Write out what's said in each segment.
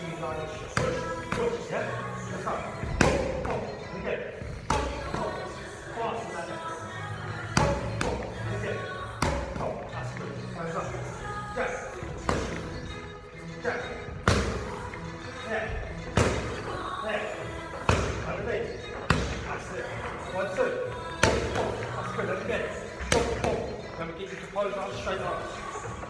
Let me get you to close out straight up.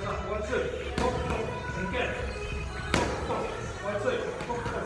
我水，咚咚，前进，咚，我水。